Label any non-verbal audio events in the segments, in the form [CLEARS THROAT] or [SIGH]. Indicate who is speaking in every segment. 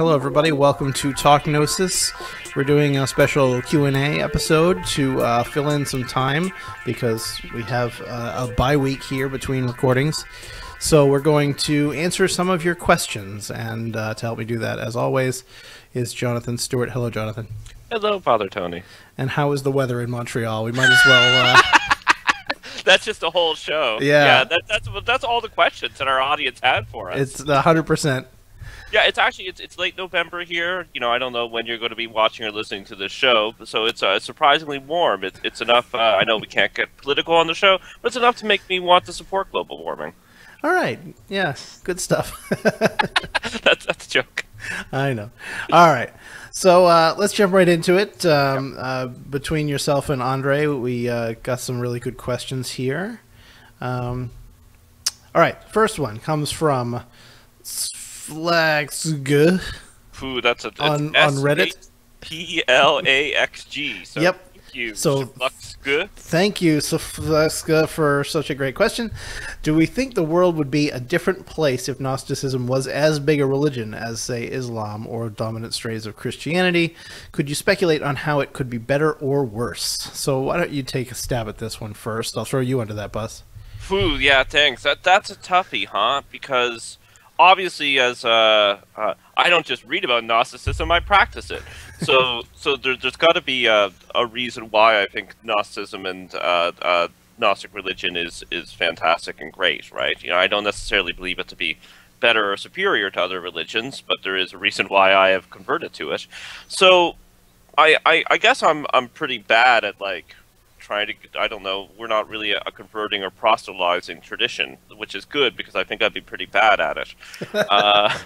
Speaker 1: hello everybody. Welcome to Talk Gnosis. We're doing a special Q and A episode to uh, fill in some time because we have uh, a bye week here between recordings. So we're going to answer some of your questions, and uh, to help me do that, as always, is Jonathan Stewart. Hello, Jonathan.
Speaker 2: Hello, Father Tony.
Speaker 1: And how is the weather in Montreal? We might as well. Uh, [LAUGHS]
Speaker 2: that's just a whole show.
Speaker 1: Yeah,
Speaker 2: yeah that, that's that's all the questions that our audience had for us.
Speaker 1: It's the hundred percent.
Speaker 2: Yeah, it's actually it's, it's late November here. You know, I don't know when you're going to be watching or listening to this show, so it's uh, surprisingly warm. It, it's enough. Uh, I know we can't get political on the show, but it's enough to make me want to support global warming.
Speaker 1: All right. Yeah. Good stuff. [LAUGHS]
Speaker 2: that's that's a joke.
Speaker 1: I know. All right. So uh, let's jump right into it. Um, uh, between yourself and Andre, we uh, got some really good questions here. Um, all right. First one comes from Flaxg.
Speaker 2: Ooh, that's a
Speaker 1: on, on Reddit.
Speaker 2: P L A X G. So
Speaker 1: yep.
Speaker 2: Thank you.
Speaker 1: So
Speaker 2: Flaxg.
Speaker 1: Thank you, Flaxg, for such a great question. Do we think the world would be a different place if Gnosticism was as big a religion as, say, Islam or dominant strains of Christianity? Could you speculate on how it could be better or worse? So why don't you take a stab at this one first? I'll throw you under that bus.
Speaker 2: Ooh, yeah, thanks. That that's a toughie, huh? Because obviously, as uh, uh, I don't just read about Gnosticism, I practice it. So, [LAUGHS] so there, has got to be a, a, reason why I think Gnosticism and uh, uh, Gnostic religion is is fantastic and great, right? You know, I don't necessarily believe it to be better or superior to other religions, but there is a reason why I have converted to it. So, I, I, I guess I'm I'm pretty bad at like trying to I don't know we're not really a, a converting or proselytizing tradition, which is good because I think I'd be pretty bad at it. [LAUGHS] uh,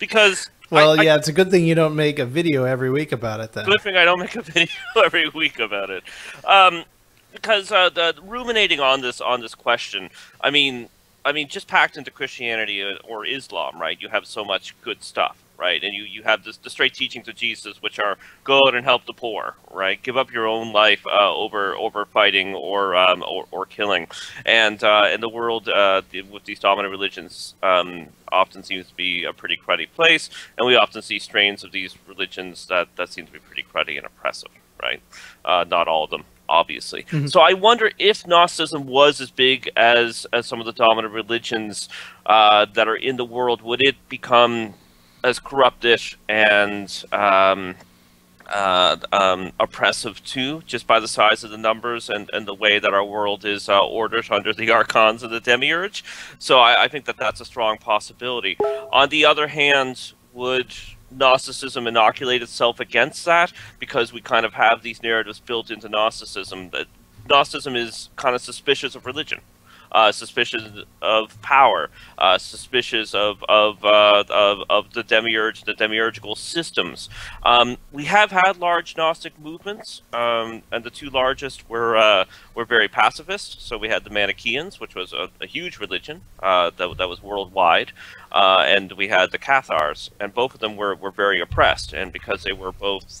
Speaker 2: because
Speaker 1: well,
Speaker 2: I,
Speaker 1: yeah, I, it's a good thing you don't make a video every week about it. Then
Speaker 2: good thing I don't make a [LAUGHS] video every week about it. Um, because uh, the ruminating on this on this question, I mean, I mean, just packed into Christianity or Islam, right? You have so much good stuff right? And you, you have this, the straight teachings of Jesus, which are go out and help the poor, right? Give up your own life uh, over over fighting or um, or, or, killing. And uh, in the world uh, with these dominant religions, um, often seems to be a pretty cruddy place, and we often see strains of these religions that that seem to be pretty cruddy and oppressive, right? Uh, not all of them, obviously. Mm-hmm. So I wonder if Gnosticism was as big as as some of the dominant religions uh, that are in the world, would it become as corruptish and um, uh, um, oppressive too, just by the size of the numbers and, and the way that our world is uh, ordered under the archons and the demiurge. So I, I, think that that's a strong possibility. On the other hand, would Gnosticism inoculate itself against that? Because we kind of have these narratives built into Gnosticism that Gnosticism is kind of suspicious of religion uh, suspicious of power, uh, suspicious of of, uh, of, of the demiurge, the demiurgical systems. Um, we have had large Gnostic movements, um, and the two largest were uh, were very pacifist. So we had the Manichaeans, which was a, a huge religion uh, that that was worldwide, uh, and we had the Cathars, and both of them were, were very oppressed. And because they were both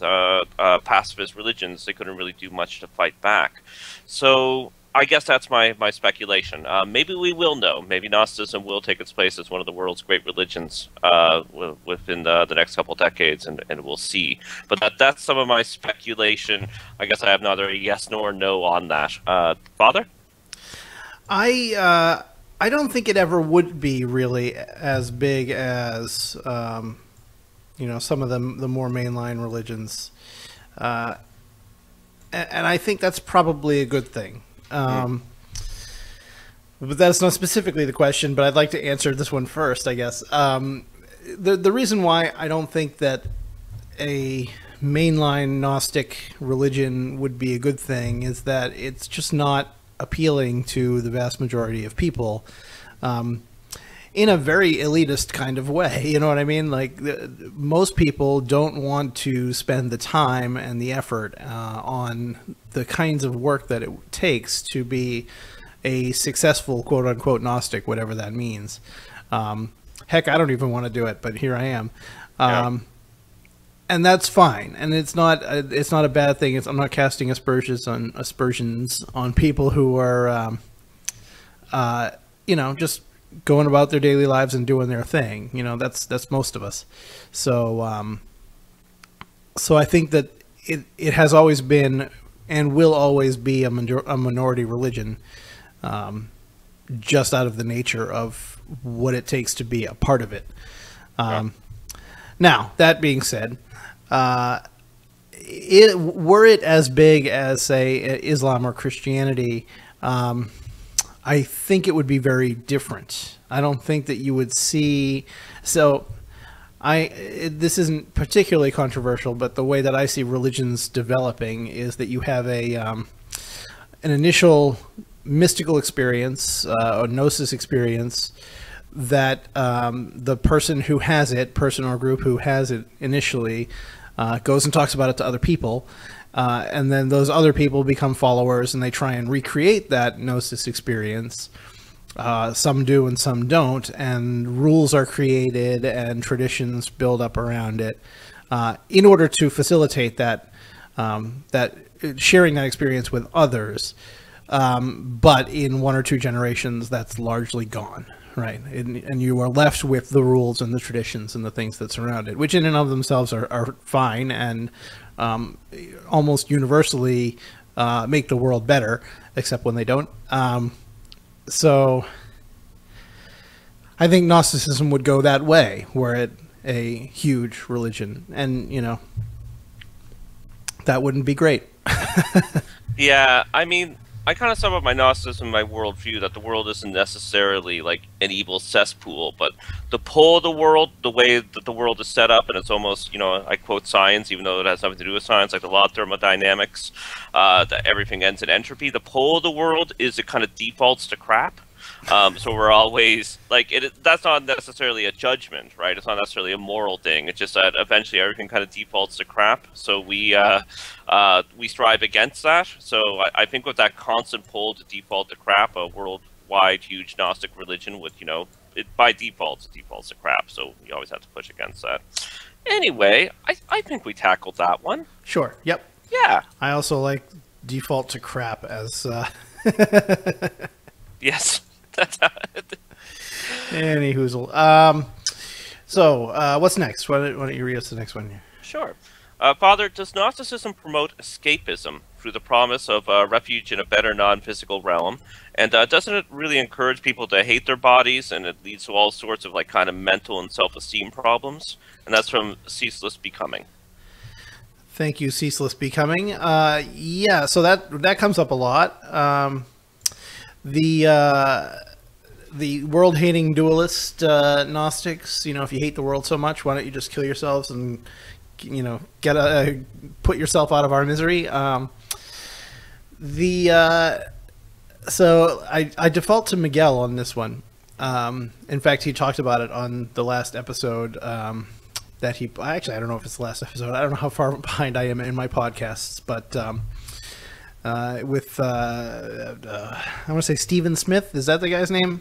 Speaker 2: pacifist religions, they couldn't really do much to fight back. So I guess that's my, my speculation. Uh, maybe we will know. Maybe Gnosticism will take its place as one of the world's great religions uh, within the, the, next couple decades, and, and we'll see. But that, that's some of my speculation. I guess I have neither a yes nor no on that. Uh, Father?
Speaker 1: I uh, I don't think it ever would be really as big as um, you know some of the the more mainline religions, uh, and I think that's probably a good thing. Um, but that's not specifically the question, but I'd like to answer this one first, I guess. Um, the the reason why I don't think that a mainline Gnostic religion would be a good thing is that it's just not appealing to the vast majority of people. Um, in a very elitist kind of way. You know what I mean? Like the, most people don't want to spend the time and the effort uh, on the kinds of work that it takes to be a successful quote unquote Gnostic, whatever that means. Um, heck, I don't even want to do it, but here I am. Um, yeah. And that's fine, and it's not uh, it's not a bad thing. It's, I'm not casting aspersions on aspersions on people who are, um, uh, you know, just going about their daily lives and doing their thing. You know, that's that's most of us. So, um, so I think that it it has always been and will always be a, minor- a minority religion, um, just out of the nature of what it takes to be a part of it. Um, Now, that being said, uh, it, were it as big as, say, Islam or Christianity, um, I think it would be very different. I don't think that you would see. So, I it, this isn't particularly controversial, but the way that I see religions developing is that you have a um, an initial mystical experience, uh, a gnosis experience, that um, the person who has it, person or group who has it initially, uh, goes and talks about it to other people. Uh, and then those other people become followers and they try and recreate that gnosis experience. Uh, some do and some don't, and rules are created and traditions build up around it uh, in order to facilitate that um, that sharing that experience with others. Um, but in one or two generations, that's largely gone, right? And, and you are left with the rules and the traditions and the things that surround it, which in and of themselves are, are fine and um, almost universally uh, make the world better, except when they don't. Um, so I think Gnosticism would go that way, were it a huge religion, and you know that wouldn't be great. [LAUGHS]
Speaker 2: Yeah, I mean, I kind of sum up my Gnosticism, my worldview that the world isn't necessarily like an evil cesspool, but the pull of the world, the way that the world is set up, and it's almost, you know, I quote science, even though it has nothing to do with science, like the law of thermodynamics, uh, that everything ends in entropy. The pull of the world is it kind of defaults to crap. Um, so we're always like it. That's not necessarily a judgment, right? It's not necessarily a moral thing. It's just that eventually everything kind of defaults to crap. So we uh, uh, we strive against that. So I, I think with that constant pull to default to crap, a worldwide huge Gnostic religion with you know it by default it defaults to crap. So you always have to push against that. Anyway, I I think we tackled that one.
Speaker 1: Sure. Yep.
Speaker 2: Yeah.
Speaker 1: I also like default to crap as uh, [LAUGHS]
Speaker 2: Yes. [LAUGHS] That's how it,
Speaker 1: any hoozle. Um, so uh, what's next? Why don't, why don't you read us the next one? Here?
Speaker 2: Sure. Uh, Father, does Gnosticism promote escapism through the promise of uh, refuge in a better non physical realm? And uh, doesn't it really encourage people to hate their bodies and it leads to all sorts of like kind of mental and self esteem problems? And that's from Ceaseless Becoming.
Speaker 1: Thank you, ceaseless becoming. Uh, yeah, so that that comes up a lot. Um, the uh, the world hating dualist uh, Gnostics. You know, if you hate the world so much, why don't you just kill yourselves and you know get a put yourself out of our misery? Um, the uh, so I I default to Miguel on this one. Um, in fact, he talked about it on the last episode. Um, that he actually I don't know if it's the last episode. I don't know how far [LAUGHS] behind I am in my podcasts, but um, uh, with uh, uh, I want to say Stephen Smith. Is that the guy's name?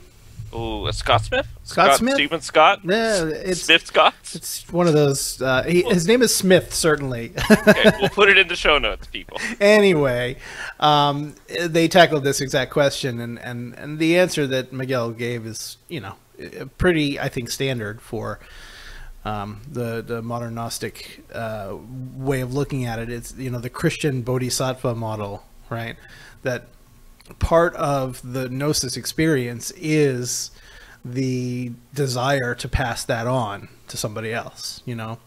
Speaker 2: Oh, Scott Smith?
Speaker 1: Scott Smith?
Speaker 2: Stephen Scott?
Speaker 1: Yeah, it's
Speaker 2: Smith Scott?
Speaker 1: it's one of those. Uh, he, his name is Smith, certainly. [LAUGHS]
Speaker 2: Okay, we'll put it in the show notes, people.
Speaker 1: anyway, um, they tackled this exact question, and, and, and the answer that Miguel gave is, you know, pretty, I think, standard for um, the the modern Gnostic uh, way of looking at it. It's you know the Christian Bodhisattva model, right? That part of the Gnosis experience is the desire to pass that on to somebody else, you know.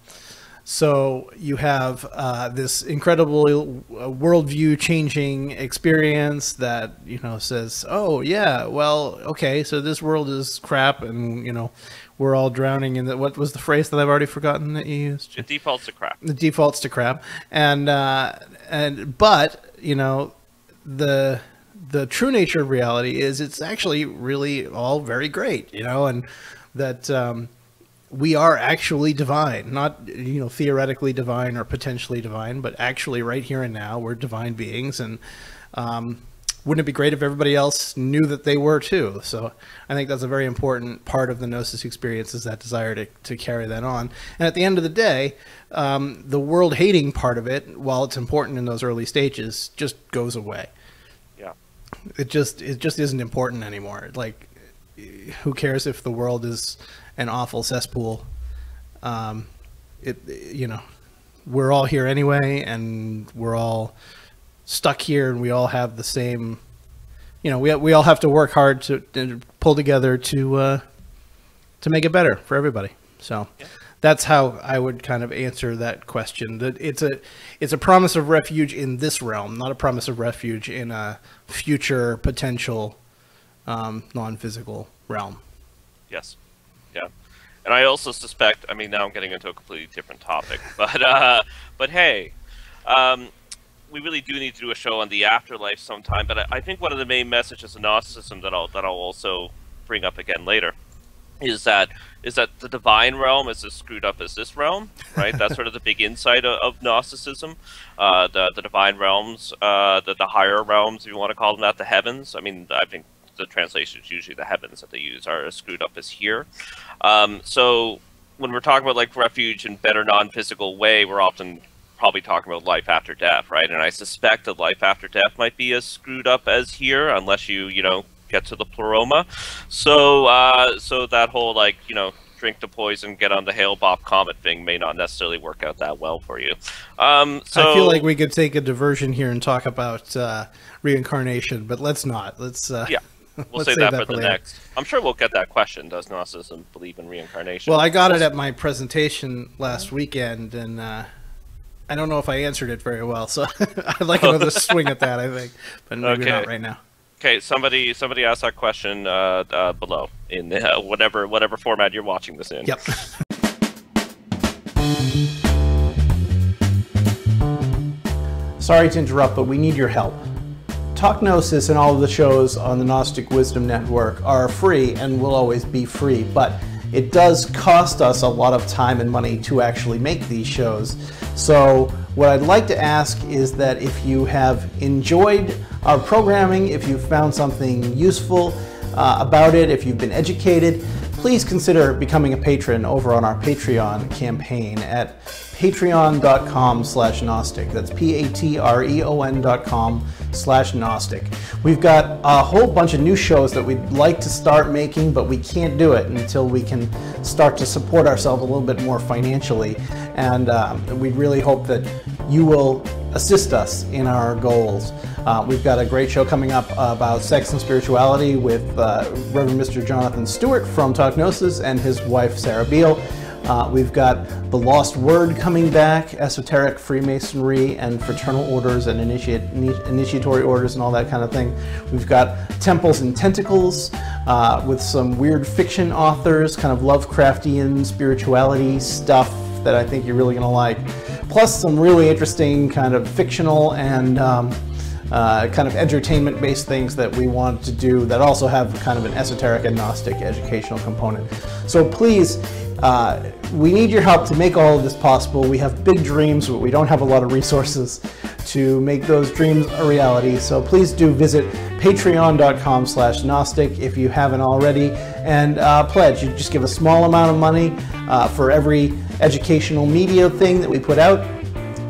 Speaker 1: So you have uh, this incredible uh, worldview changing experience that you know says, "Oh yeah, well, okay, so this world is crap, and you know we're all drowning in the what was the phrase that I've already forgotten that you used?
Speaker 2: It defaults to crap.
Speaker 1: The defaults to crap, and uh, and but you know the the true nature of reality is it's actually really all very great, you know, and that um, we are actually divine, not you know theoretically divine or potentially divine, but actually right here and now we're divine beings, and um, wouldn't it be great if everybody else knew that they were too? So I think that's a very important part of the gnosis experience is that desire to, to carry that on. And at the end of the day, um, the world hating part of it, while it's important in those early stages, just goes away.
Speaker 2: Yeah.
Speaker 1: It just it just isn't important anymore. Like who cares if the world is an awful cesspool? Um, it you know we're all here anyway, and we're all stuck here, and we all have the same. You know, we we all have to work hard to, to pull together to uh, to make it better for everybody. So. Yeah that's how I would kind of answer that question. That it's a it's a promise of refuge in this realm, not a promise of refuge in a future potential um, non-physical realm.
Speaker 2: Yes. Yeah. And I also suspect. I mean, now I'm getting into a completely different topic, [LAUGHS] but uh, but hey, um, we really do need to do a show on the afterlife sometime. But I, I think one of the main messages of Gnosticism that I'll that I'll also bring up again later is that is that the divine realm is as screwed up as this realm, right? That's sort of the big insight of, of Gnosticism. Uh, the the divine realms, uh, the the higher realms, if you want to call them that, the heavens. I mean, I think the translations usually the heavens that they use are as screwed up as here. Um, so when we're talking about like refuge in better non-physical way, we're often probably talking about life after death, right? And I suspect that life after death might be as screwed up as here, unless you, you know, get to the pleroma. So, uh, so that whole like you know drink the poison, get on the Hale-Bopp comet thing may not necessarily work out that well for you. Um, so
Speaker 1: I feel like we could take a diversion here and talk about uh, reincarnation, but let's not. Let's uh,
Speaker 2: yeah. We'll [LAUGHS] save that, that, for, the next. I'm sure we'll get that question. Does Gnosticism believe in reincarnation?
Speaker 1: Well, I got it at my presentation last weekend, and uh, I don't know if I answered it very well. So [LAUGHS] I'd like another [LAUGHS] swing at that. I think, but maybe okay. not right now.
Speaker 2: Okay, somebody somebody asked that question uh, uh, below in uh, whatever whatever format you're watching this in.
Speaker 1: Yep. [LAUGHS] Sorry to interrupt, but we need your help. Talk Gnosis and all of the shows on the Gnostic Wisdom Network are free and will always be free, but it does cost us a lot of time and money to actually make these shows. So what I'd like to ask is that if you have enjoyed our programming, if you've found something useful uh, about it, if you've been educated, please consider becoming a patron over on our Patreon campaign at patreon.com slash Gnostic. That's P-A-T-R-E-O-N dot com slash Gnostic. We've got a whole bunch of new shows that we'd like to start making, but we can't do it until we can start to support ourselves a little bit more financially. And um, we really hope that you will assist us in our goals. Uh, we've got a great show coming up about sex and spirituality with uh, Reverend Mr. Jonathan Stewart from Talk Gnosis and his wife Sarah Beal. Uh, we've got the Lost Word coming back, esoteric Freemasonry and fraternal orders and initiate, initiatory orders and all that kind of thing. We've got Temples and Tentacles uh, with some weird fiction authors, kind of Lovecraftian spirituality stuff that I think you're really going to like. Plus some really interesting kind of fictional and um, uh, kind of entertainment-based things that we want to do that also have kind of an esoteric agnostic educational component. So please, uh, we need your help to make all of this possible. We have big dreams, but we don't have a lot of resources to make those dreams a reality. So please do visit patreon.com slash Gnostic if you haven't already and uh, pledge. You just give a small amount of money uh, for every educational media thing that we put out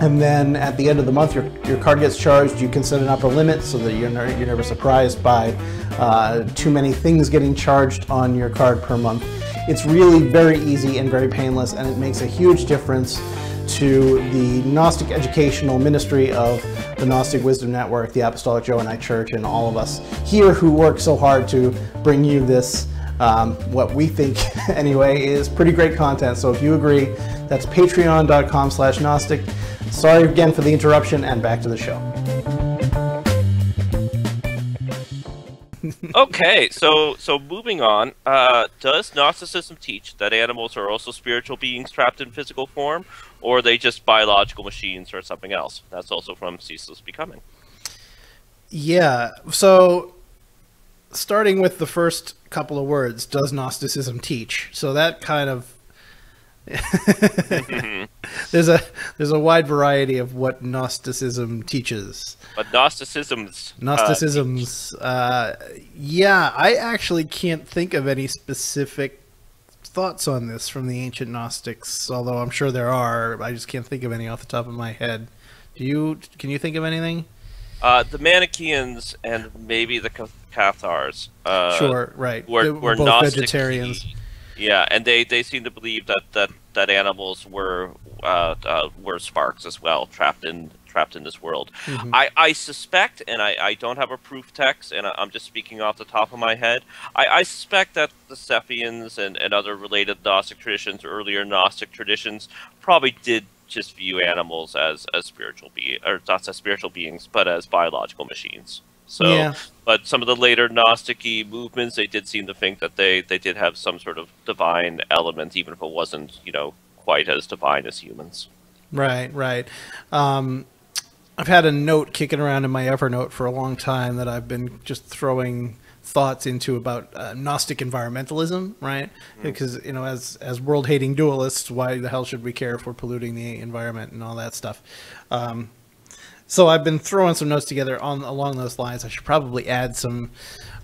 Speaker 1: and then at the end of the month, your, your card gets charged. You can set an upper limit so that you're, ne- you're never surprised by uh, too many things getting charged on your card per month. It's really very easy and very painless, and it makes a huge difference to the Gnostic educational ministry of the Gnostic Wisdom Network, the Apostolic Johannite Church, and all of us here who work so hard to bring you this, um, what we think [LAUGHS] anyway, is pretty great content. So if you agree, that's patreon.com slash Gnostic. Sorry again for the interruption, and back to the show. [LAUGHS]
Speaker 2: okay, so so moving on. Uh, does Gnosticism teach that animals are also spiritual beings trapped in physical form, or are they just biological machines or something else? That's also from Ceaseless Becoming.
Speaker 1: Yeah. So, starting with the first couple of words, does Gnosticism teach? So that kind of [LAUGHS] there's a there's a wide variety of what Gnosticism teaches.
Speaker 2: But Gnosticism's
Speaker 1: uh, Gnosticism's uh, uh, yeah, I actually can't think of any specific thoughts on this from the ancient Gnostics, although I'm sure there are. I just can't think of any off the top of my head. Do you? Can you think of anything?
Speaker 2: Uh, the Manichaeans and maybe the Cathars. Uh,
Speaker 1: sure, right.
Speaker 2: Were,
Speaker 1: They
Speaker 2: were
Speaker 1: both
Speaker 2: Gnostic
Speaker 1: vegetarians.
Speaker 2: Yeah, and they, they seem to believe that, that, that animals were uh, uh, were sparks as well, trapped in trapped in this world.
Speaker 1: Mhm.
Speaker 2: I, I suspect, and I, I don't have a proof text, and I- I'm just speaking off the top of my head. I, I suspect that the Sethians and, and other related Gnostic traditions, earlier Gnostic traditions, probably did just view animals as, as spiritual be or not as spiritual beings, but as biological machines. So,
Speaker 1: Yeah.
Speaker 2: but some of the later gnostic movements, they did seem to think that they, they did have some sort of divine element, even if it wasn't, you know, quite as divine as humans.
Speaker 1: Right, right. Um, I've had a note kicking around in my Evernote for a long time that I've been just throwing thoughts into about uh, Gnostic environmentalism, right? Because you know, as as world-hating dualists, why the hell should we care if we're polluting the environment and all that stuff? Um, so I've been throwing some notes together on along those lines. I should probably add some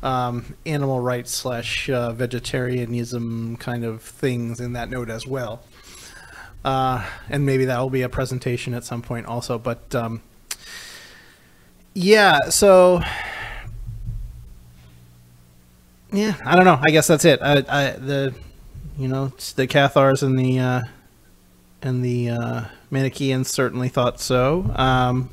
Speaker 1: um, animal rights slash uh, vegetarianism kind of things in that note as well uh, and maybe that will be a presentation at some point also. But um, yeah, so yeah, I don't know. I guess that's it. I, I the you know the Cathars and the uh, and the uh, Manichaeans certainly thought so. Um,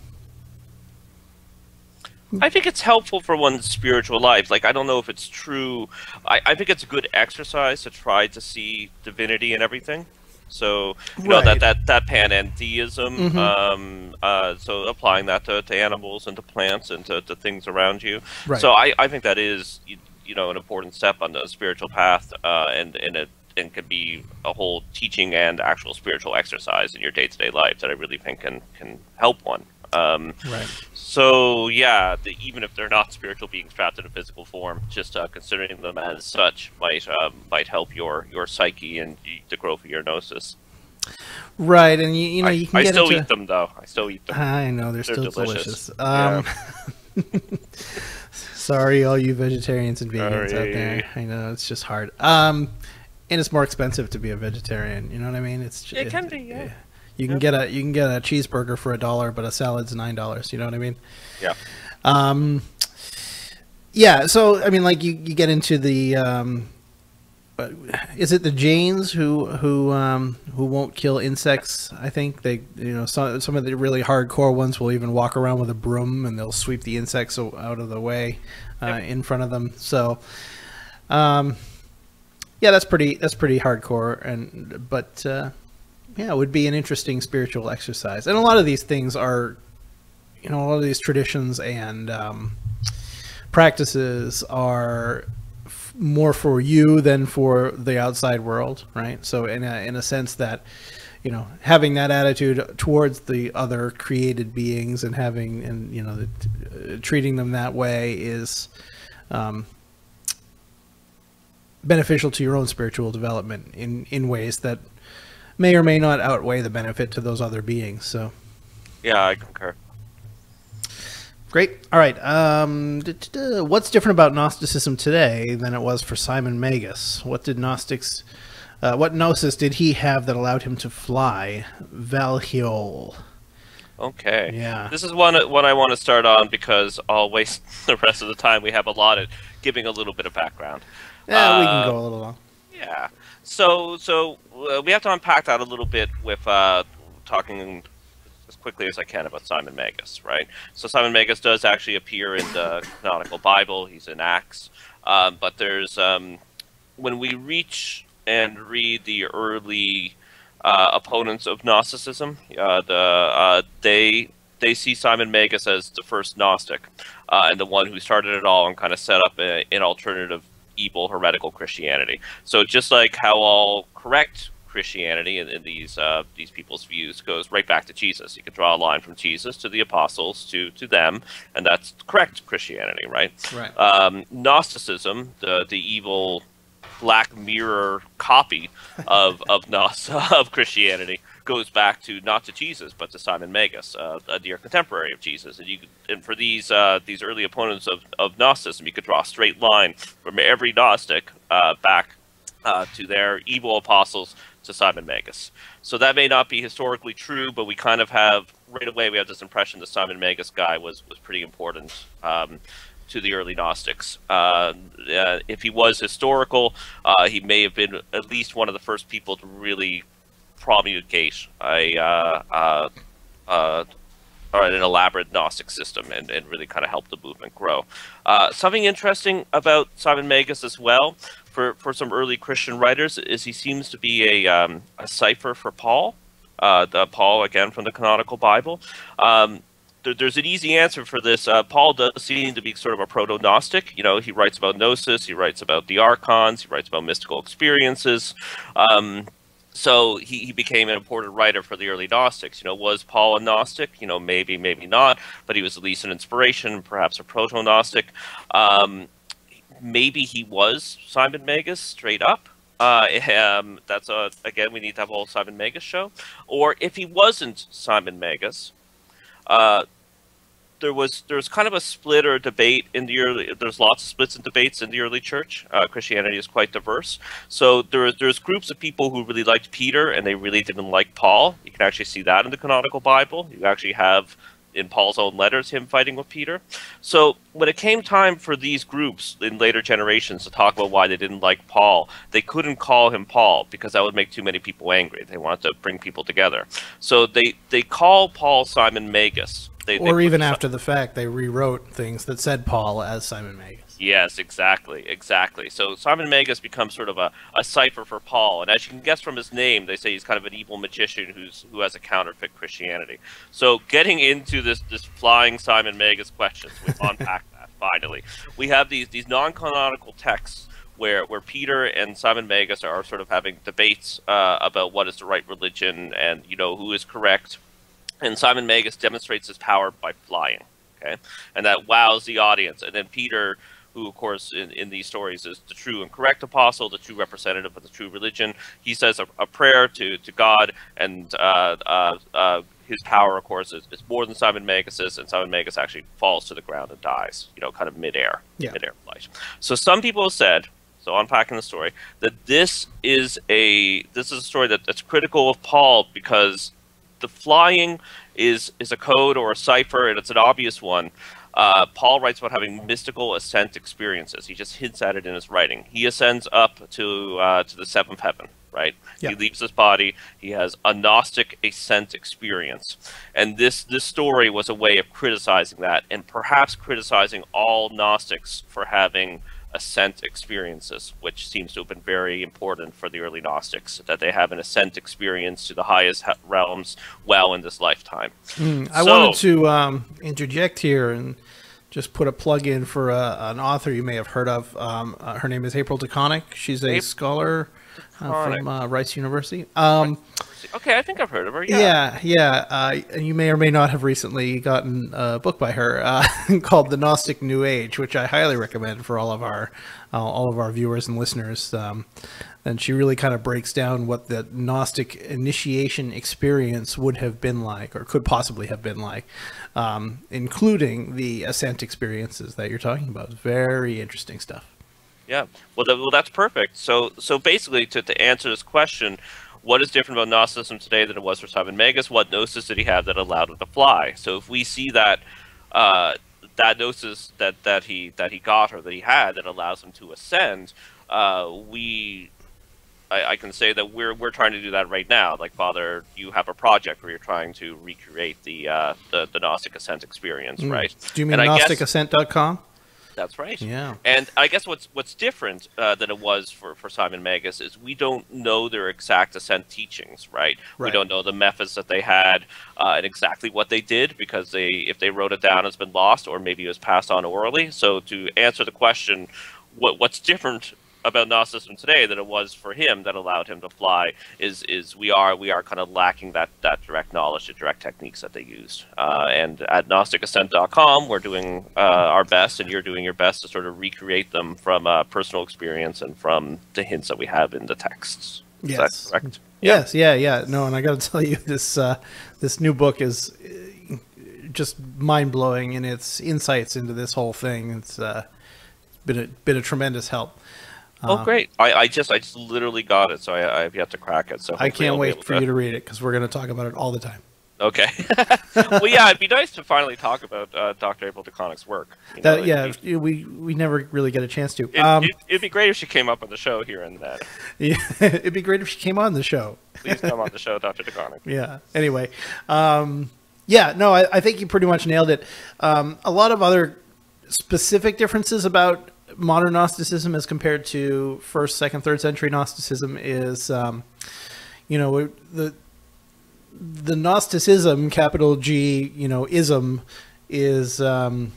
Speaker 2: I think it's helpful for one's spiritual life. Like, I don't know if it's true. I, I think it's a good exercise to try to see divinity in everything. So, you know, that, that, that panentheism,
Speaker 1: Mhm.
Speaker 2: um, uh, so applying that to, to animals and to plants and to, to things around you.
Speaker 1: Right.
Speaker 2: So I, I think that is, you, know, an important step on the spiritual path uh, and, and it and can be a whole teaching and actual spiritual exercise in your day-to-day life that I really think can, can help one. Um,
Speaker 1: right.
Speaker 2: so yeah, the, even if they're not spiritual beings trapped in a physical form, just uh, considering them as such might um, might help your your psyche and the growth of your gnosis.
Speaker 1: Right, and you, you know
Speaker 2: I,
Speaker 1: you can
Speaker 2: I still
Speaker 1: into.
Speaker 2: eat them though. I still eat them.
Speaker 1: I know they're,
Speaker 2: They're
Speaker 1: still
Speaker 2: delicious.
Speaker 1: delicious. Um, [LAUGHS] sorry, all you vegetarians and vegans out there. I know it's just hard. Um, and it's more expensive to be a vegetarian. You know what I mean? It's
Speaker 2: It can be, yeah.
Speaker 1: You can
Speaker 2: Yeah.
Speaker 1: get a you can get a cheeseburger for a dollar, but a salad's nine dollars. You know what I mean?
Speaker 2: Yeah.
Speaker 1: Um, yeah. So I mean, like you, you get into the um, is it the Jains who who um, who won't kill insects? I think they you know some some of the really hardcore ones will even walk around with a broom and they'll sweep the insects out of the way uh,
Speaker 2: Yep.
Speaker 1: in front of them. So. Um, yeah, that's pretty. That's pretty hardcore, and but uh, yeah, it would be an interesting spiritual exercise. And a lot of these things are, you know, a lot of these traditions and um, practices are more for you than for the outside world, right? So in a in a sense that you know having that attitude towards the other created beings and having and you know the, uh, treating them that way is um, beneficial to your own spiritual development in in ways that may or may not outweigh the benefit to those other beings. So
Speaker 2: Yeah, I concur.
Speaker 1: Great. All right. Um, what's different about Gnosticism today than it was for Simon Magus? What did Gnostics? Uh, what gnosis did he have that allowed him to fly? Valhiol.
Speaker 2: Okay.
Speaker 1: Yeah.
Speaker 2: This is one one I want to start on because I'll waste [LAUGHS] the rest of the time we have allotted giving a little bit of background.
Speaker 1: Yeah, we can
Speaker 2: Uh,
Speaker 1: go a little long.
Speaker 2: Yeah. So so uh, we have to unpack that a little bit with uh, talking quickly as I can about Simon Magus, right? So Simon Magus does actually appear in the canonical Bible. He's in Acts, um, but there's um, when we reach and read the early uh, opponents of Gnosticism, uh, the uh, they they see Simon Magus as the first Gnostic uh, and the one who started it all and kind of set up a, an alternative evil heretical Christianity. So just like how all correct Christianity and, in these uh, these people's views goes right back to Jesus. You could draw a line from Jesus to the apostles to to them, and that's correct Christianity, right?
Speaker 1: Right.
Speaker 2: Um, Gnosticism, the the evil Black Mirror copy of of [LAUGHS] of Christianity, goes back to not to Jesus but to Simon Magus, uh, a dear contemporary of Jesus. And you and for these uh, these early opponents of, of Gnosticism, you could draw a straight line from every Gnostic uh, back uh, to their evil apostles to Simon Magus. So that may not be historically true, but we kind of have right away we have this impression the Simon Magus guy was was pretty important um, to the early Gnostics. Uh, uh, if he was historical, uh, he may have been at least one of the first people to really promulgate a uh, uh, uh, an elaborate Gnostic system and, and really kind of help the movement grow. something interesting about Simon Magus as well for, for some early Christian writers is he seems to be a, um, a cipher for Paul. Uh, the Paul again from the canonical Bible. Um, there, there's an easy answer for this. Uh, Paul does seem to be sort of a proto-Gnostic. You know, he writes about gnosis, he writes about the archons, he writes about mystical experiences. Um, so he, he became an important writer for the early Gnostics. You know, was Paul a Gnostic? You know, maybe, maybe not, but he was at least an inspiration, perhaps a proto-Gnostic. Um, maybe he was Simon Magus straight up. Uh, [LAUGHS] um, that's a again we need to have a whole Simon Magus show. Or if he wasn't Simon Magus, uh, there was there was kind of a split or a debate in the early. There's lots of splits and debates in the early church. Uh, Christianity is quite diverse, so there there's groups of people who really liked Peter and they really didn't like Paul. You can actually see that in the canonical Bible. You actually have in Paul's own letters him fighting with Peter. So when it came time for these groups in later generations to talk about why they didn't like Paul, they couldn't call him Paul because that would make too many people angry. They wanted to bring people together. So they they call Paul Simon Magus. They,
Speaker 1: or they even after the fact, they rewrote things that said Paul as Simon Magus.
Speaker 2: Yes, exactly, exactly. So Simon Magus becomes sort of a, a cipher for Paul, and as you can guess from his name, they say he's kind of an evil magician who's who has a counterfeit Christianity. So getting into this this flying Simon Magus questions, we unpack that [LAUGHS] finally. We have these these non-canonical texts where where Peter and Simon Magus are sort of having debates uh, about what is the right religion and you know who is correct, and Simon Magus demonstrates his power by flying. Okay, and that wows the audience, and then Peter who, of course, in, in these stories is the true and correct apostle, the true representative of the true religion. He says a, a prayer to, to God, and uh, uh, uh, his power, of course, is, is, more than Simon Magus's, and Simon Magus actually falls to the ground and dies, you know, kind of midair, yeah. midair flight. So some people have said, so unpacking the story, that this is a this is a story that, that's critical of Paul because the flying is is a code or a cipher, and it's an obvious one. Uh, Paul writes about having mystical ascent experiences. He just hints at it in his writing. He ascends up to uh, to the seventh heaven, right? Yeah. He leaves his body. He has a Gnostic ascent experience, and this this story was a way of criticizing that, and perhaps criticizing all Gnostics for having ascent experiences, which seems to have been very important for the early Gnostics, that they have an ascent experience to the highest realms well in this lifetime.
Speaker 1: Mm, I so, wanted to um, interject here and just put a plug in for uh, an author you may have heard of. Um, uh, her name is April DeConick. She's a April scholar uh, from uh, Rice University. Um,
Speaker 2: okay, I think I've heard of her. Yeah,
Speaker 1: yeah. yeah uh, you may or may not have recently gotten a book by her uh, [LAUGHS] called "The Gnostic New Age," which I highly recommend for all of our all of our viewers and listeners. Um, and she really kind of breaks down what the Gnostic initiation experience would have been like, or could possibly have been like, um, including the ascent experiences that you're talking about. Very interesting stuff.
Speaker 2: Yeah, well, well, that's perfect. So, so basically, to, to answer this question, what is different about Gnosticism today than it was for Simon Magus? What gnosis did he have that allowed him to fly? So, if we see that uh, that gnosis that, that he that he got or that he had that allows him to ascend, uh, we I, I, can say that we're we're trying to do that right now. Like Father, you have a project where you're trying to recreate the uh, the, the Gnostic Ascent experience, mm. right?
Speaker 1: Do you mean GnosticAscent.com?
Speaker 2: That's right.
Speaker 1: Yeah.
Speaker 2: And I guess what's what's different uh, than it was for, for Simon Magus is we don't know their exact ascent teachings, right? right. We don't know the methods that they had uh, and exactly what they did because they if they wrote it down, it's been lost, or maybe it was passed on orally. So to answer the question, what what's different about Gnosticism today than it was for him that allowed him to fly is is we are we are kind of lacking that that direct knowledge, the direct techniques that they used. Uh, and at GnosticAscent.com, we're doing uh, our best, and you're doing your best to sort of recreate them from uh, personal experience and from the hints that we have in the texts. Is yes. correct?
Speaker 1: Yes. Yeah. Yeah. No, and I got to [LAUGHS] tell you, this uh, this new book is uh, just mind blowing in its insights into this whole thing. It's uh, been a been a tremendous help.
Speaker 2: Oh, great! I, I just I just literally got it, so I, I have yet to crack it. So
Speaker 1: I can't
Speaker 2: I'll
Speaker 1: wait
Speaker 2: able
Speaker 1: for you to read it because we're going to talk about it all the time.
Speaker 2: Okay. [LAUGHS] well, yeah, it'd be nice to finally talk about uh, Dr. April DeConick's work. you know,
Speaker 1: That, yeah,
Speaker 2: be-
Speaker 1: we we never really get a chance to.
Speaker 2: It,
Speaker 1: Um,
Speaker 2: it, it'd be great if she came up on the show here and then. [LAUGHS]
Speaker 1: yeah, it'd be great if she came on the show.
Speaker 2: Please come on the show, [LAUGHS] Dr. DeConnick.
Speaker 1: Yeah. Anyway, um, yeah, no, I, I think you pretty much nailed it. Um, a lot of other specific differences about modern Gnosticism as compared to first, second, third century Gnosticism is, um, you know, the the Gnosticism, capital G, you know, ism, is um,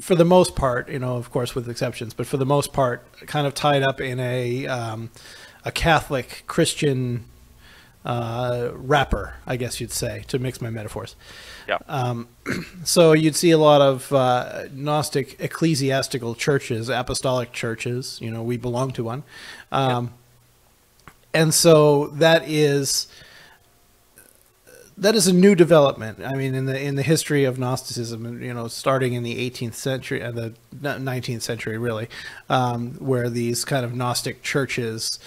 Speaker 1: for the most part, you know, of course with exceptions, but for the most part, kind of tied up in a um, a Catholic Christian uh, wrapper, I guess you'd say, to mix my metaphors.
Speaker 2: Yeah.
Speaker 1: Um, [CLEARS THROAT] so you'd see a lot of uh, Gnostic ecclesiastical churches, apostolic churches. You know, we belong to one, um, and so that is that is a new development. I mean, in the in the history of Gnosticism, you know, starting in the 18th century and the 19th century, really, um, where these kind of Gnostic churches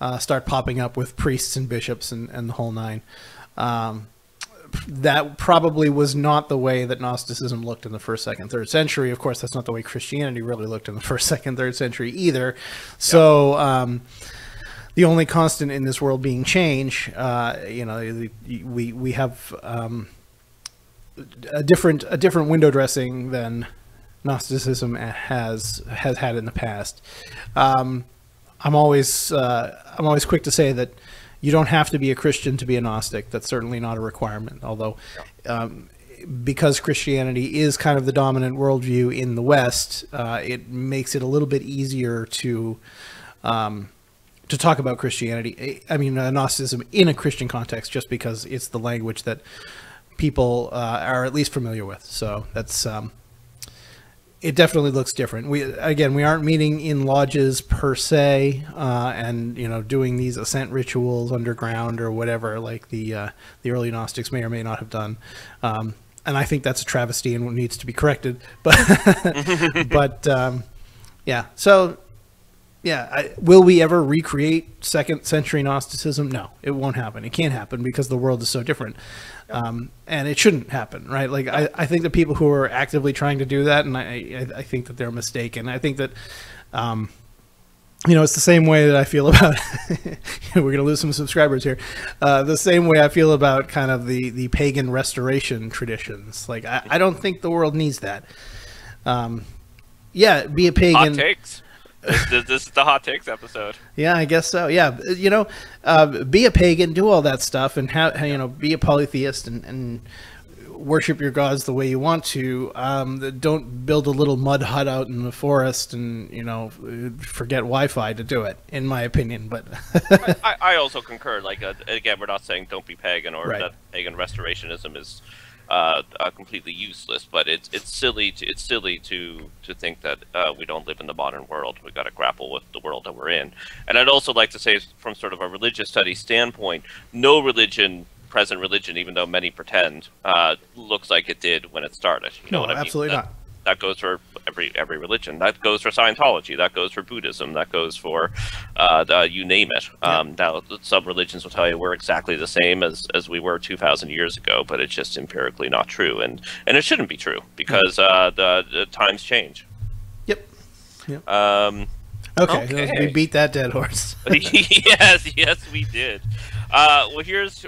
Speaker 1: uh, start popping up with priests and bishops and, and the whole nine. Um, that probably was not the way that Gnosticism looked in the first, second, third century. Of course, that's not the way Christianity really looked in the [LAUGHS] first, second, third century either. So, um, the only constant in this world being change, uh, you know, we we have um, a different a different window dressing than Gnosticism has has had in the past. Um, I'm always uh, I'm always quick to say that you don't have to be a Christian to be a Gnostic. That's certainly not a requirement. Although, um, because Christianity is kind of the dominant worldview in the West, uh, it makes it a little bit easier to um, to talk about Christianity. I mean, uh, Gnosticism in a Christian context, just because it's the language that people uh, are at least familiar with. So that's um, it. Definitely looks different. We again, we aren't meeting in lodges per se, uh, and you know, doing these ascent rituals underground or whatever, like the uh, the early Gnostics may or may not have done. Um, and I think that's a travesty and needs to be corrected. But [LAUGHS] but um, yeah, so yeah, I, will we ever recreate second century Gnosticism? No, it won't happen. It can't happen because the world is so different, um, and it shouldn't happen, right? Like I, I think the people who are actively trying to do that, and I, I, I think that they're mistaken. I think that, um, you know, it's the same way that I feel [LAUGHS] about. [LAUGHS] we're going to lose some subscribers here. Uh, the same way I feel about kind of the the pagan restoration traditions. Like I, I don't think the world needs that. Um, yeah, be a pagan.
Speaker 2: Hot takes. This, this, is the hot takes episode.
Speaker 1: Yeah, I guess so. Yeah, you know, uh, be a pagan, do all that stuff, and have you know, be a polytheist and, and worship your gods the way you want to. Um, don't build a little mud hut out in the forest and you know forget Wi-Fi to do it. In my opinion, but [LAUGHS]
Speaker 2: I, I also concur. Like uh, again, we're not saying don't be pagan or
Speaker 1: Right.
Speaker 2: that pagan restorationism is uh, uh, completely useless, but it's it's silly to it's silly to to think that uh, we don't live in the modern world. We've got to grapple with the world that we're in. And I'd also like to say, from sort of a religious study standpoint, no religion. Present religion, even though many pretend, uh, looks like it did when it started. You know
Speaker 1: No,
Speaker 2: what I mean?
Speaker 1: absolutely
Speaker 2: That-
Speaker 1: not.
Speaker 2: That goes for every every religion. That goes for Scientology. That goes for Buddhism. That goes for uh, the, you name it. Um, Now, some religions will tell you we're exactly the same as, as we were two thousand years ago, but it's just empirically not true, and and it shouldn't be true because uh, the, the times change.
Speaker 1: yep.
Speaker 2: Um,
Speaker 1: Okay,
Speaker 2: Okay.
Speaker 1: we beat that dead horse. [LAUGHS]
Speaker 2: yes, yes, we did. Uh, well, here's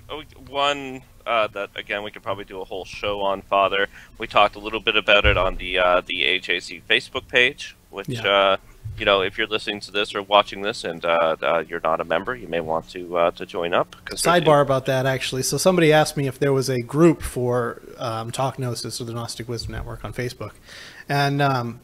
Speaker 2: one uh, that again we could probably do a whole show on. Father, we talked a little bit about it on the uh, the AJC Facebook page, which
Speaker 1: Yeah.
Speaker 2: uh, you know, if you're listening to this or watching this and uh, uh, you're not a member, you may want to uh, to join up.
Speaker 1: Sidebar about that, actually. So somebody asked me if there was a group for um, Talk Gnosis or the Gnostic Wisdom Network on Facebook, and um,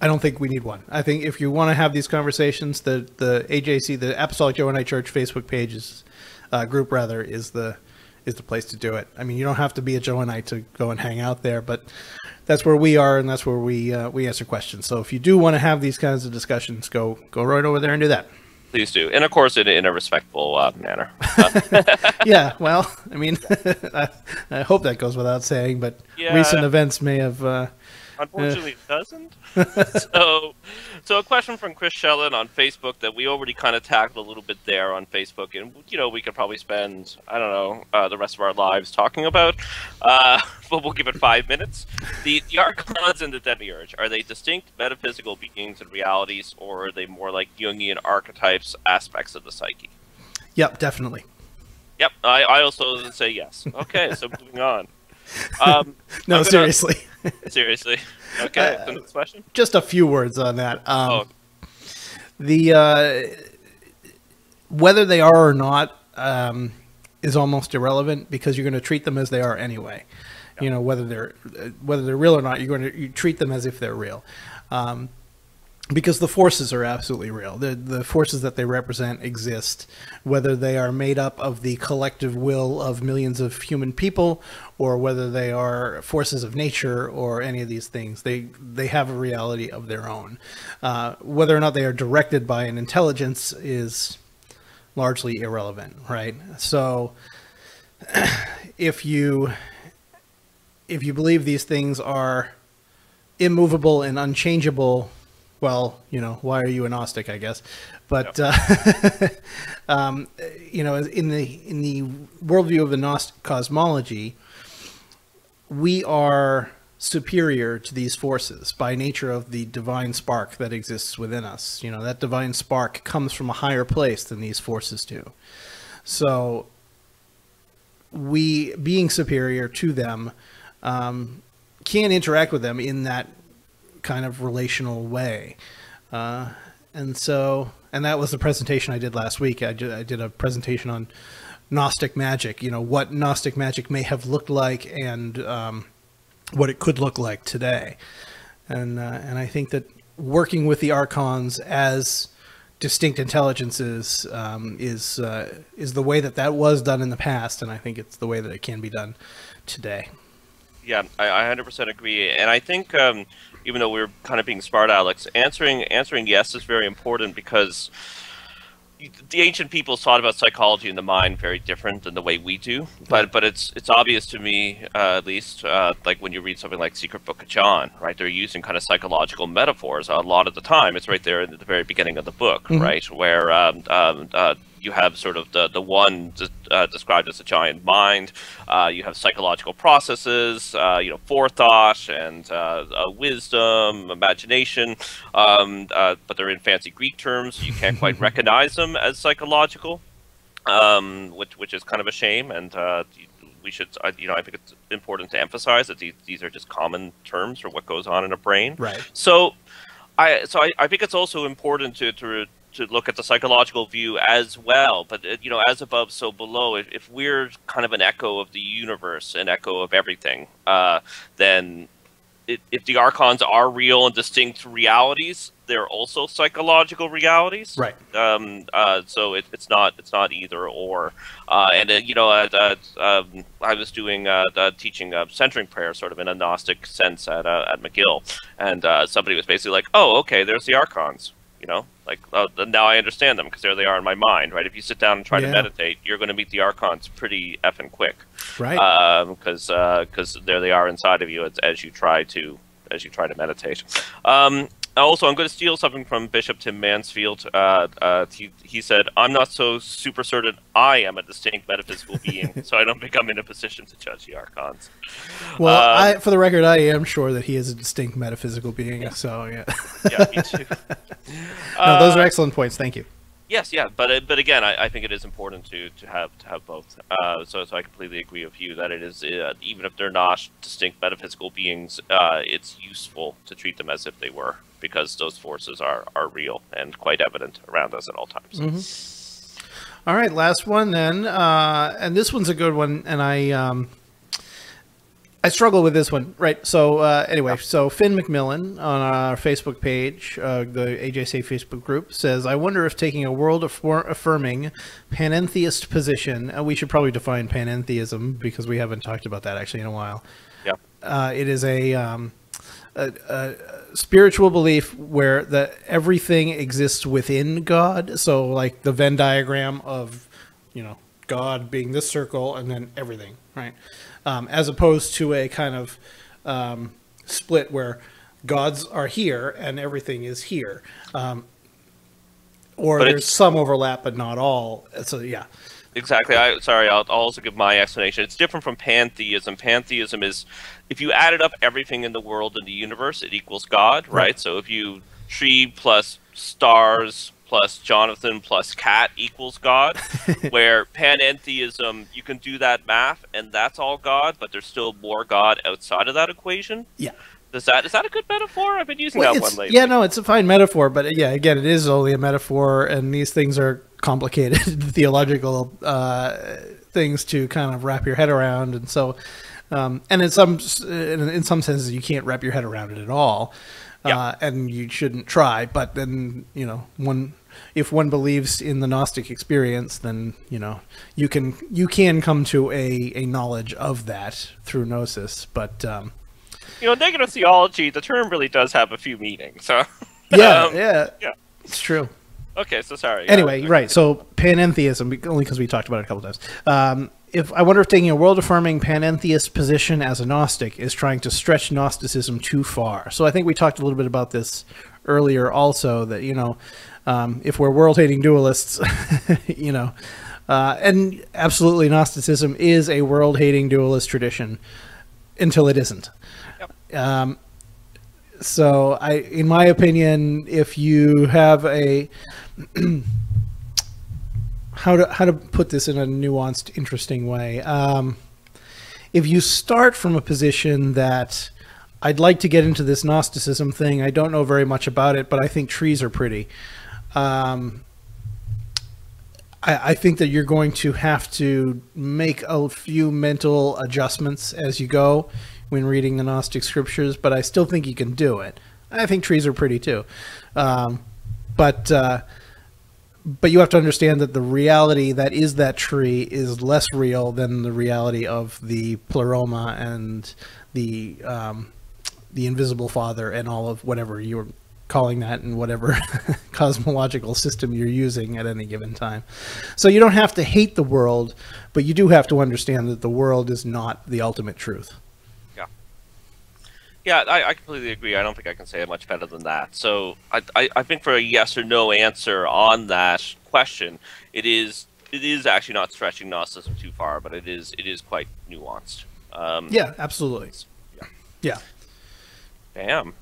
Speaker 1: I don't think we need one. I think if you want to have these conversations, the the AJC, the Apostolic Johannite Church Facebook page is uh, group rather is the is the place to do it. I mean, you don't have to be a Johannite to go and hang out there, but that's where we are, and that's where we uh, we answer questions. So if you do want to have these kinds of discussions, go go right over there and do that.
Speaker 2: Please do, and of course, in, in a respectful uh, manner. [LAUGHS]
Speaker 1: yeah, well, I mean, [LAUGHS] I, I hope that goes without saying, but
Speaker 2: Yeah.
Speaker 1: recent events may have uh,
Speaker 2: Unfortunately, it doesn't. [LAUGHS] so, so a question from Chris Shellen on Facebook that we already kind of tackled a little bit there on Facebook, and you know we could probably spend I don't know uh, the rest of our lives talking about, uh, [LAUGHS] but we'll give it five minutes. The the archons and the demiurge are they distinct metaphysical beings and realities, or are they more like Jungian archetypes, aspects of the psyche?
Speaker 1: Yep, definitely.
Speaker 2: Yep, I, I also say yes. Okay, so moving on. [LAUGHS] Um,
Speaker 1: no,
Speaker 2: gonna,
Speaker 1: seriously. [LAUGHS]
Speaker 2: seriously. Okay, uh, next question.
Speaker 1: Just a few words on that. Um, oh. The uh, whether they are or not um, is almost irrelevant because you're going to treat them as they are anyway. You know whether they're whether they're real or not, you're going to you treat them as if they're real. Um, because the forces are absolutely real. The the forces that they represent exist, whether they are made up of the collective will of millions of human people, or whether they are forces of nature or any of these things. They they have a reality of their own. Uh, whether or not they are directed by an intelligence is largely irrelevant, right? So, [CLEARS THROAT] if you if you believe these things are immovable and unchangeable well, you know, why are you a Gnostic? I guess, but yep. uh, [LAUGHS] um, you know, in the in the worldview of the Gnostic cosmology, we are superior to these forces by nature of the divine spark that exists within us. You know, that divine spark comes from a higher place than these forces do. So, we being superior to them um, can interact with them in that kind of relational way. Uh, and so, and that was the presentation I did last week. I did, I did a presentation on Gnostic magic, you know, what Gnostic magic may have looked like and um, what it could look like today. And, uh, and I think that working with the archons as distinct intelligences um, is, uh, is the way that that was done in the past. And I think it's the way that it can be done today.
Speaker 2: Yeah, I, I 100% agree. And I think um, even though we are kind of being smart Alex, answering answering yes is very important because the ancient peoples thought about psychology and the mind very different than the way we do. But but it's it's obvious to me, uh, at least, uh, like when you read something like Secret Book of John, right? They're using kind of psychological metaphors a lot of the time. It's right there at the very beginning of the book, mm-hmm. right, where um, um, uh, you have sort of the the one uh, described as a giant mind. Uh, you have psychological processes, uh, you know, forethought and uh, uh, wisdom, imagination. Um, uh, but they're in fancy Greek terms, so you can't quite [LAUGHS] recognize them as psychological, um, which which is kind of a shame. And we should, you know, I think it's important to emphasize that these, these are just common terms for what goes on in a brain.
Speaker 1: Right.
Speaker 2: So, I so I, I think it's also important to to to look at the psychological view as well. But uh, you know, as above, so below. If, if we're kind of an echo of the universe, an echo of everything, uh, then it, if the archons are real and distinct realities, they're also psychological realities.
Speaker 1: Right.
Speaker 2: Um, uh, so it, it's not it's not either or. Uh, and uh, you know, uh, um, I was doing teaching centering prayer, sort of in a Gnostic sense at at McGill, and somebody was basically like, "Oh, okay, there's the archons." You know, like uh, now I understand them because there they are in my mind, right? If you sit down and try yeah. to meditate, you're going to meet the archons pretty effing quick,
Speaker 1: right?
Speaker 2: Because um, because uh, there they are inside of you as, as, you try to as you try to meditate. Um, also, I'm going to steal something from Bishop Tim Mansfield. Uh, uh, he, he said, I'm not so super certain I am a distinct metaphysical being, [LAUGHS] so I don't think I'm in a position to judge the archons.
Speaker 1: Well, um, I, for the record, I am sure that he is a distinct metaphysical being, yeah. so yeah.
Speaker 2: yeah, [LAUGHS] me too.
Speaker 1: no, those are uh, excellent points. Thank you.
Speaker 2: Yes, yeah, but uh, but again, I, I think it is important to, to have to have both. Uh, so so I completely agree with you that it is uh, even if they're not distinct metaphysical beings, uh, it's useful to treat them as if they were because those forces are are real and quite evident around us at all times.
Speaker 1: Mm-hmm. All right, last one then, uh, and this one's a good one, and I. Um, I struggle with this one, right? So uh, anyway, so Finn McMillan on our Facebook page, uh, the AJC Facebook group, says, "I wonder if taking a world affirming panentheist position, uh, we should probably define panentheism because we haven't talked about that actually in a while.
Speaker 2: Yeah,
Speaker 1: uh, it is a, um, a, a, spiritual belief where that everything exists within God. So like the Venn diagram of, you know, God being this circle and then everything, right?" um, as opposed to a kind of um, split where gods are here and everything is here. Um, or
Speaker 2: But
Speaker 1: there's some overlap, but not all. So yeah,
Speaker 2: Exactly. I sorry. I'll, I'll also give my explanation. It's different from pantheism. Pantheism is if you added up everything in the world and the universe, it equals God, right?
Speaker 1: Right.
Speaker 2: So if you tree plus stars plus Jonathan plus cat equals God, [LAUGHS] where panentheism you can do that math and that's all God, but there's still more God outside of that equation.
Speaker 1: yeah.
Speaker 2: Does that is that a good metaphor? I've been using
Speaker 1: Well,
Speaker 2: that one lately.
Speaker 1: yeah, no, it's a fine metaphor, but yeah, again, it is only a metaphor, and these things are complicated [LAUGHS] theological uh, things to kind of wrap your head around, and so, um, and in some in, in some senses, you can't wrap your head around it at all,
Speaker 2: Yeah.
Speaker 1: uh, and you shouldn't try. But then, you know, one if one believes in the Gnostic experience, then you know you can you can come to a a knowledge of that through gnosis, but. Um,
Speaker 2: You know, negative theology. The term really does have a few meanings. So
Speaker 1: yeah, [LAUGHS]
Speaker 2: Um,
Speaker 1: yeah,
Speaker 2: yeah.
Speaker 1: it's true.
Speaker 2: Okay. So sorry.
Speaker 1: Anyway,
Speaker 2: okay.
Speaker 1: right. So panentheism, only because we talked about it a couple times. Um, if I wonder if taking a world-affirming panentheist position as a Gnostic is trying to stretch Gnosticism too far. So I think we talked a little bit about this earlier, also that you know, um, if we're world-hating dualists, [LAUGHS] you know, uh, and absolutely Gnosticism is a world-hating dualist tradition until it isn't. Um, so I, in my opinion, if you have a [CLEARS THROAT] how to how to put this in a nuanced, interesting way. Um, if you start from a position that I'd like to get into this Gnosticism thing, I don't know very much about it, but I think trees are pretty. Um, I, I think that you're going to have to make a few mental adjustments as you go when reading the Gnostic scriptures, but I still think you can do it. I think trees are pretty too. Um, but uh, but you have to understand that the reality that is that tree is less real than the reality of the pleroma and the um, the invisible father and all of whatever you're calling that and whatever [LAUGHS] cosmological system you're using at any given time. So you don't have to hate the world, but you do have to understand that the world is not the ultimate truth.
Speaker 2: Yeah, I, I completely agree. I don't think I can say it much better than that. So I, I, I think for a yes or no answer on that question, it is it is actually not stretching Gnosticism too far, but it is it is quite nuanced. Um,
Speaker 1: Yeah, absolutely. Yeah.
Speaker 2: Bam.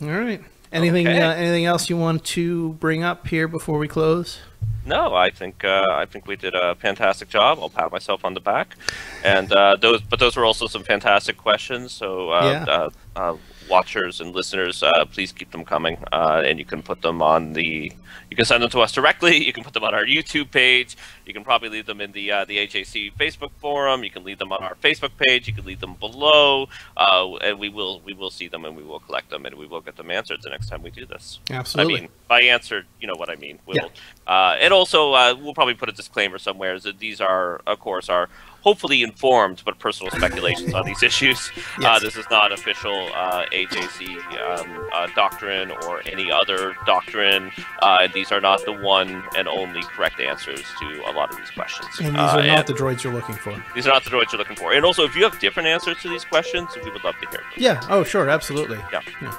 Speaker 1: All right. Anything
Speaker 2: Okay.
Speaker 1: uh, anything else you want to bring up here before we close?
Speaker 2: No, I think uh, I think we did a fantastic job. I'll pat myself on the back. And uh, those, but those were also some fantastic questions. So uh,
Speaker 1: Yeah.
Speaker 2: Watchers and listeners, uh, please keep them coming. Uh, and you can put them on the. You can send them to us directly. You can put them on our YouTube page. You can probably leave them in the uh, the HAC Facebook forum. You can leave them on our Facebook page. You can leave them below, uh, and we will we will see them and we will collect them and we will get them answered the next time we do this.
Speaker 1: Absolutely.
Speaker 2: I mean, by answered, you know what I mean. We'll, uh, and also, uh, we'll probably put a disclaimer somewhere that these are, of course, are hopefully informed but personal speculations on these issues. [LAUGHS] Uh, this is not official uh, AJC um, uh, doctrine or any other doctrine. Uh, these are not the one and only correct answers to a lot of these questions.
Speaker 1: and these
Speaker 2: Uh,
Speaker 1: are not the droids you're looking for.
Speaker 2: these are not the droids you're looking for. And also, if you have different answers to these questions, we would love to hear them.
Speaker 1: Yeah. Oh, sure. Absolutely. yeah.
Speaker 2: Yeah.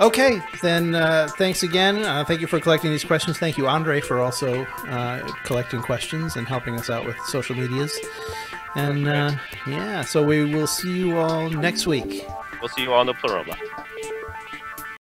Speaker 1: Okay. Then uh, thanks again. Uh, thank you for collecting these questions. Thank you, Andre, for also uh, collecting questions and helping us out with social medias. And uh, yeah, so we will see you all next week.
Speaker 2: We'll see you on the Pleroma.